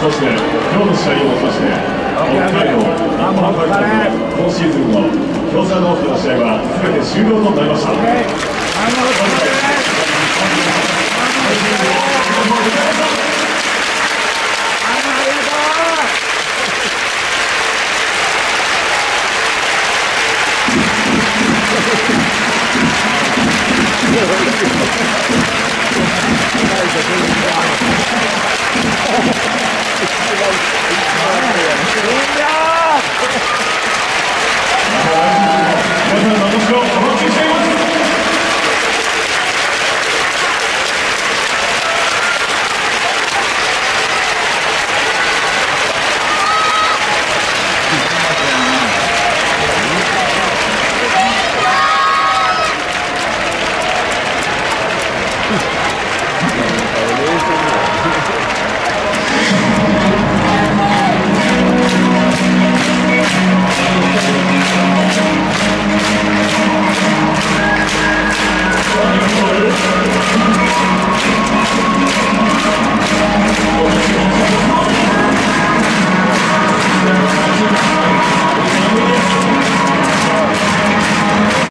そしてきょうの？試合をまして北海道南波大会今シーズンの京セラドーの試合はべて終了となりました。Ja